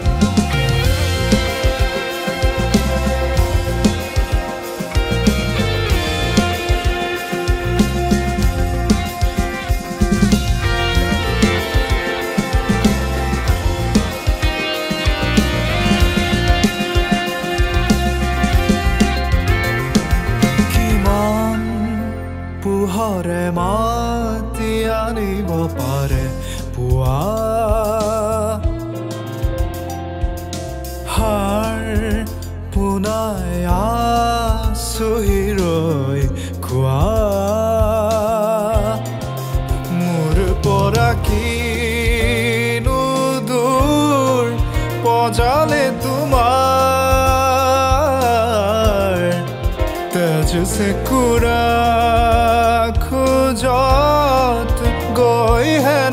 you চলে তোমার। তেজ সে কুড়া খুজত গই হ্যাঁ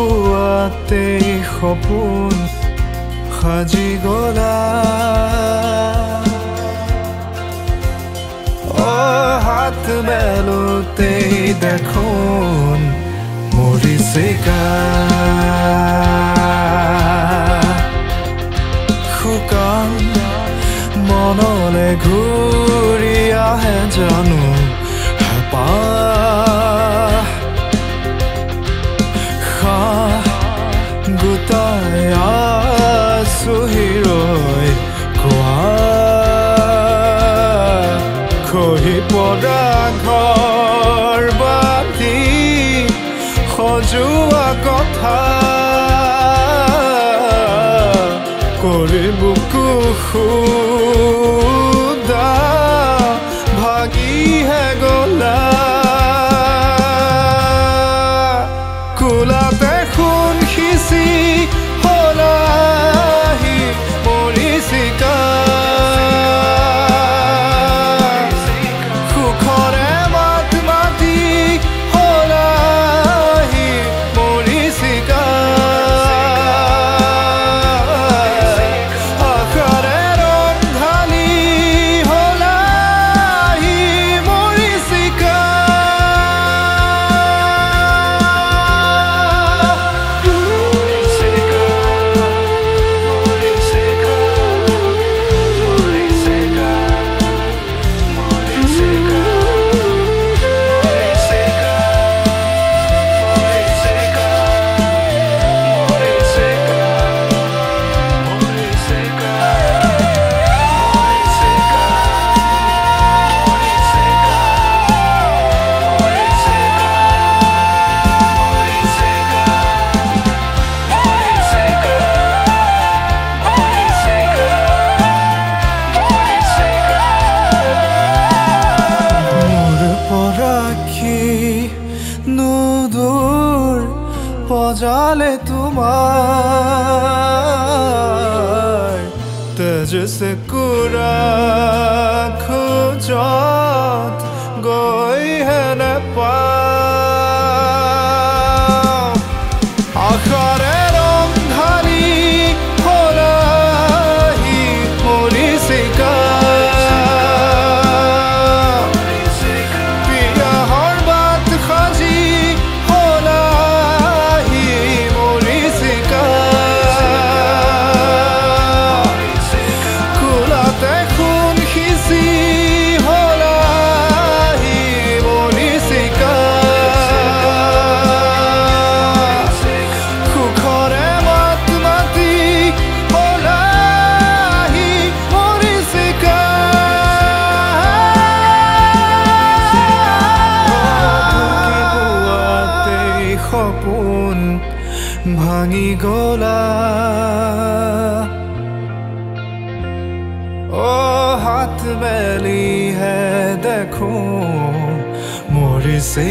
পোৱাতেই সপোন সাজি গলা হাত মেলোতেই দেখোন মৰিচিকা শুকান মনলে ঘূৰি আহে জানো হেঁপাহ খহি পৰা ঘৰ বাতি সজোৱা কথা। কৰি বুকু সুদা পজালে তোমাৰ তেজ সে কুৰা খোজত গৈ হেনে পাওঁ pani gola ओ हाथ मैली है देखो मोर से